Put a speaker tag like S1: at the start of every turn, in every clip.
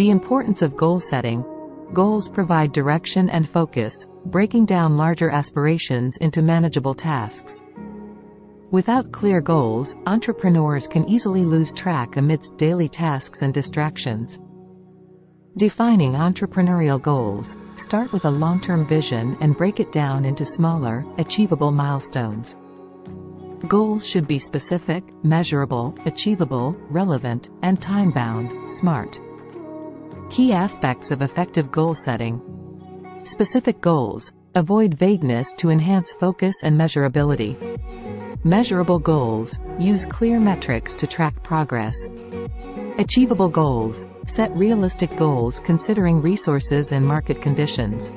S1: The importance of goal setting. Goals provide direction and focus, breaking down larger aspirations into manageable tasks. Without clear goals, entrepreneurs can easily lose track amidst daily tasks and distractions. Defining entrepreneurial goals. Start with a long-term vision and break it down into smaller, achievable milestones. Goals should be specific, measurable, achievable, relevant, and time-bound, SMART. Key aspects of effective goal setting. Specific goals. Avoid vagueness to enhance focus and measurability. Measurable goals. Use clear metrics to track progress. Achievable goals. Set realistic goals considering resources and market conditions.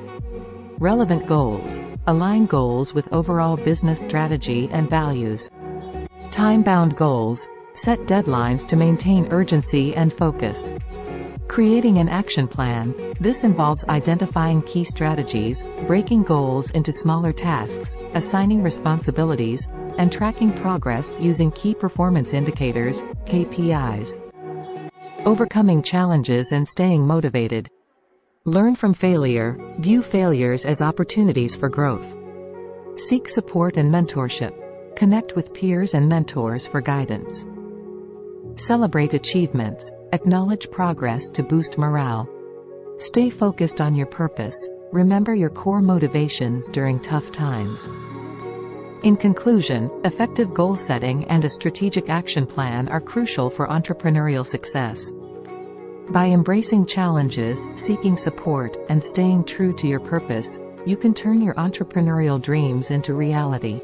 S1: Relevant goals. Align goals with overall business strategy and values. Time-bound goals. Set deadlines to maintain urgency and focus. Creating an action plan. This involves identifying key strategies, breaking goals into smaller tasks, assigning responsibilities, and tracking progress using key performance indicators, KPIs. Overcoming challenges and staying motivated. Learn from failure, view failures as opportunities for growth. Seek support and mentorship. Connect with peers and mentors for guidance. Celebrate achievements. Acknowledge progress to boost morale. Stay focused on your purpose. Remember your core motivations during tough times. In conclusion, effective goal setting and a strategic action plan are crucial for entrepreneurial success. By embracing challenges, seeking support, and staying true to your purpose, you can turn your entrepreneurial dreams into reality.